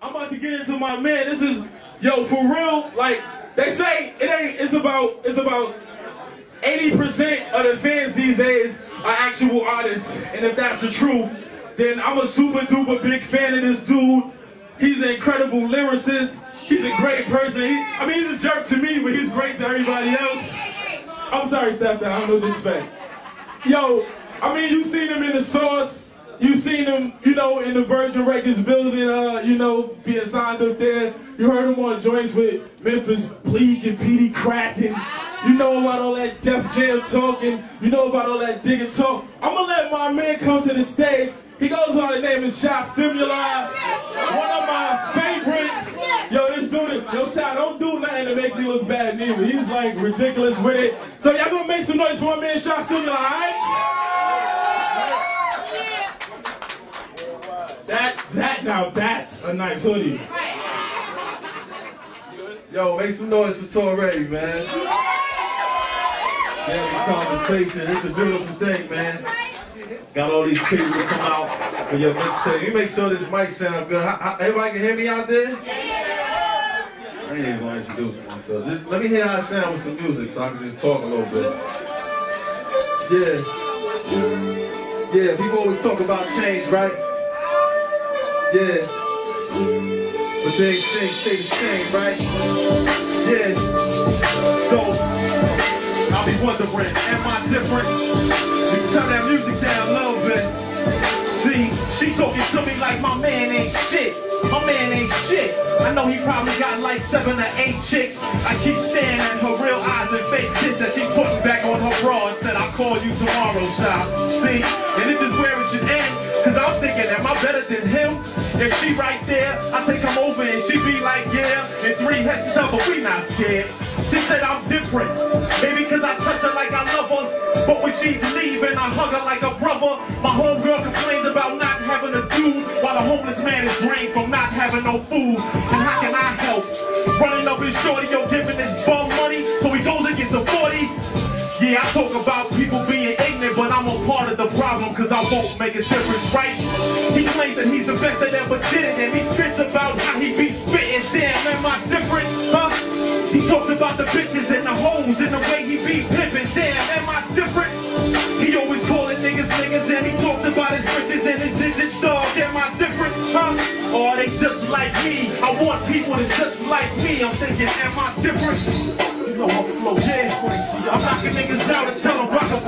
I'm about to get into my man. This is yo for real. Like they say, it ain't. It's about. It's about 80% of the fans these days are actual artists, and if that's the truth, then I'm a super duper big fan of this dude. He's an incredible lyricist. He's a great person. He, I mean, he's a jerk to me, but he's great to everybody else. I'm sorry, Steph, I don't know this disrespect. Yo, I mean, you seen him in the source. You seen him, you know, in the Virgin Records building, uh, you know, being signed up there. You heard him on joints with Memphis Bleek and Peedi Crakk. You know about all that Def Jam talking. You know about all that digging talk. I'm gonna let my man come to the stage. He goes by the name of Sha Stimuli. One of my favorites. Yo, this dude, yo, Sha, don't do nothing to make me look bad neither. He's like ridiculous with it. So y'all gonna make some noise for my man Sha Stimuli, alright? That, that, now a nice hoodie. Yo, make some noise for Torre, man. Family conversation. It's a beautiful thing, man. Got all these people to come out for your mixtape. You make sure this mic sound good. How- how- Everybody can hear me out there? I ain't even gonna introduce myself. Just let me hear how it sound with some music so I can just talk a little bit. Yeah. Yeah, people always talk about change, right? Yeah. But they ain't stay, stay the same, right? Yeah. So, I'll be wondering, am I different? You turn that music down a little bit. See, she talking to me like my man ain't shit. My man ain't shit. I know he probably got like seven or eight chicks. I keep staring at her real eyes and fake tits that she's putting back on her bra and said, I'll call you tomorrow, child. Up, but we not scared. She said I'm different. Maybe cause I touch her like I love her. But when she's leaving, I hug her like a brother. My homegirl complains about not having a dude, while the homeless man is drained from not having no food. And how can I help? Running up his shorty, yo, giving his bum money, so he goes and gets a 40. Yeah, I talk about people being ignorant, but I'm a part of the problem because I won't make a difference, right? He claims that he's the best that ever did it, and he spits about Damn, am I different, huh? He talks about the bitches and the hoes and the way he be pimping. Damn, am I different? He always calling niggas niggas, and he talks about his riches and his digits. Dog, am I different, huh? Or are they just like me? I want people to just like me. I'm thinking, am I different? You know my flow, yeah. I'm knocking niggas out and tell them rock a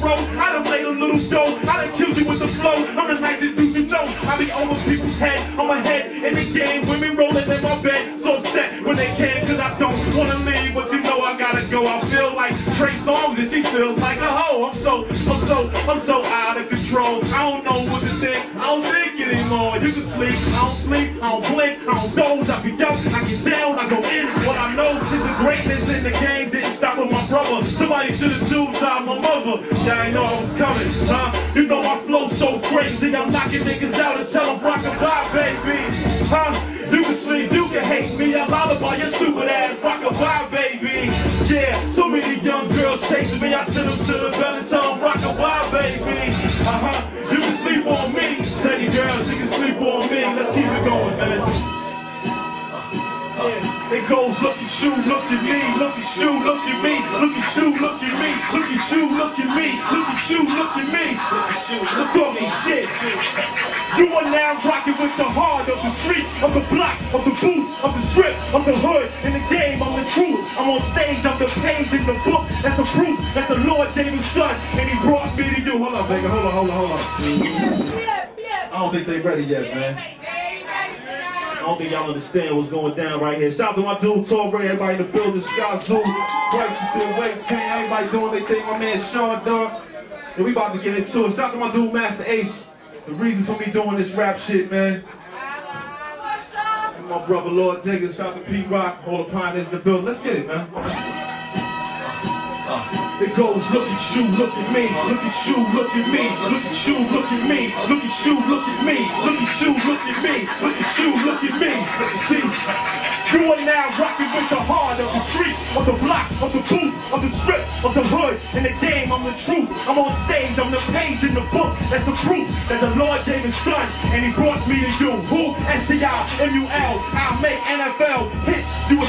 the. I done made a little dough. I done killed you with the flow. I'm the nicest dude you know. I be over people's head. on my head. in the game. Women rolling in my bed. So upset when they can, cause I don't wanna leave. But you know I gotta go. I feel like Trey Songz and she feels like a hoe. I'm so, I'm so, I'm so out of control. I don't know what to think. I don't think anymore. You can sleep. I don't sleep. I don't blink. I don't doze. I be up. I get down. I go in. What I know is the greatness in the game stop with my brother. Somebody should have tubed out my mother. Yeah, I know I was coming. Huh? You know my flow so crazy. I'm knocking niggas out and tell them rock a bye, baby. Huh? You can sleep, you can hate me. I lullaby your stupid ass, rock a bye, baby. Yeah, so many young girls chasing me. I send them to the bell and tell them rock a bye, baby. Uh huh. You can sleep on me. Steady girls, you can sleep on me. Let's keep it going, man. It goes, look at you, look at me, you, look at me, look at you, look at me, look at you, look at me. Look talking shit. You are now rocking with the heart of the street, of the block, of the booth, of the strip, of the hood, in the game, I'm the truth. I'm on stage, I'm the page in the book, that's the proof that the Lord gave his son, and he brought me to you. Hold on, baby, hold on, hold on, hold on. I don't think they ready yet, man. I don't think y'all understand what's going down right here. Shout out to my dude, Torre, everybody in the building, Scott Zoo, is still waiting, everybody doing their thing, my man Sean Dunn. And we about to get into it. Shout out to my dude, Masta Ace. The reason for me doing this rap shit, man. And my brother, Lord Diggins. Shout out to Pete Rock, all the pioneers in the building. Let's get it, man. Uh, It goes, look at you, look at me, look at you, look at me, look at you, look at me, look at you, look at me, look at you, look at me, look at you, look at me. See, you are now rocking with the heart of the street, of the block, of the booth, of the strip, of the hood. In the game, I'm the truth. I'm on stage, I'm the page in the book. That's the proof that the Lord gave his son, and he brought me to you. Who? S-T-I-M-U-L. I'll make NFL hits. You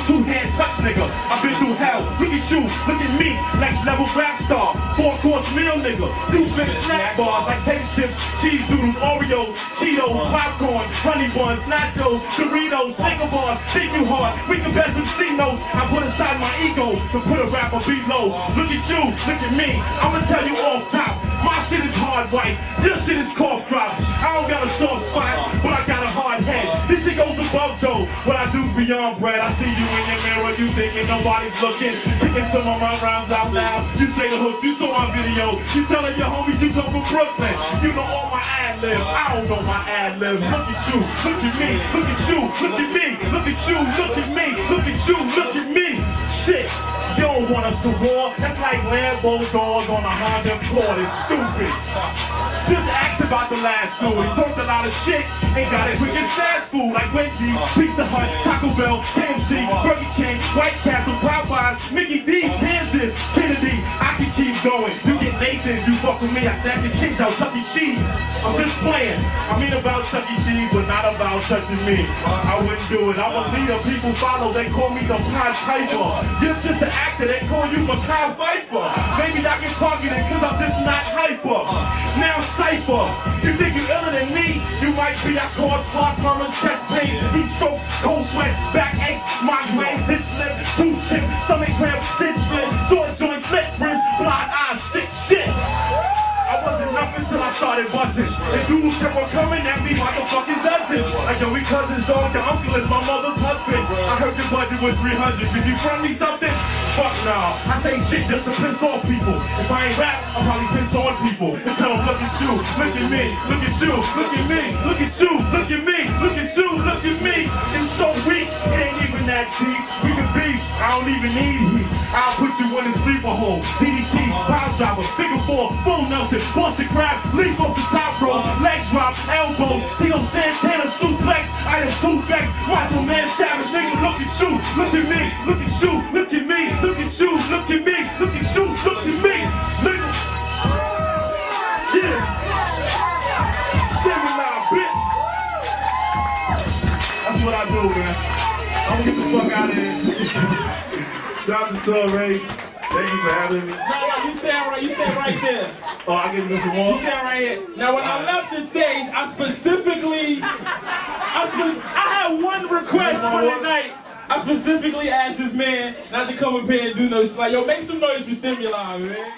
Look at you, look at me. Next level rap star. Four course meal nigga. Two minute snack bars like taste chips, cheese doodles, Oreos, Cheetos, uh-huh. popcorn, honey buns, nachos, Doritos, single bars. Think you hard. We can best MC notes. I put aside my ego to put a rapper below. Look at you, look at me. I'ma tell you off top. My shit is hard white. Your shit is cough drops. I don't got a soft spot, but I got hard head. This shit goes above Joe. What I do beyond bread. I see you in your mirror. You thinking nobody's looking. Picking some of my rounds out now. You say the hook. You saw my video. You telling your homies you come from Brooklyn. You know all my ad libs. I don't know my ad libs. Look at you. Look at me. Look at you. Look at me. Look at you. Look at me. Look at you. Look at me. Shit. You don't want us to war. That's like Lambo doors on a Honda Accord. It's stupid. Just ask about the last dude. He talked a lot of shit. Ain't got it quick and fast food like Wendy's, Pizza Hut, Taco Bell, KFC, Burger King, White Castle, Popeyes, Mickey D's, Kansas, Kennedy. I can keep going. You fuck with me. I snatch your kids out, Chuck E. Cheese. I'm just playing. I mean about Chuck E. Cheese, but not about touching me. I wouldn't do it. I'm a leader. People follow. They call me the Pied Piper. You're just an actor. They call you Makai Viper. Maybe I get targeted because I'm just not hyper. Now Cypher, you think you are iller than me? You might be. I cause heart murmurs, chest pain, heat strokes, cold sweats, back aches, migraine, hip slip, tooth chip, stomach cramp, started busting. And dudes kept on coming at me like a fucking dozen. Like yo, we cousins, dog, your uncle is my mother's husband. I heard your budget was 300. Did you front me something? Fuck nah. I say shit just to piss off people. If I ain't rap, I'll probably piss on people. And tell them, look at you, look at me, look at you, look at me, look at you, look at me, look at you, look at me. It's so weak, it ain't that deep. We can be, I don't even need heat. I'll put you in a sleeper hole. DDT, power dropper, figure four, full Nelson, Boston crab, leap off the top rope, leg drop, elbow, Tito Santana, suplex, I am two vex, Macho Man Savage, nigga, look at you, look at me, look at you, look at me, look at you, look at me, look at you, look at me, nigga. Yeah. Stimuli, bitch. That's what I do, man. I'm gonna get the fuck out of here. Shout out to Torre. Thank you for having me. No, no, you stand right. You stand right there. Oh, I give you some You stand right here. Now, when I left the stage, I specifically, I spec- I had one request for the night. I specifically asked this man not to come up here and do no shit. Like, yo, make some noise for Stimuli, man.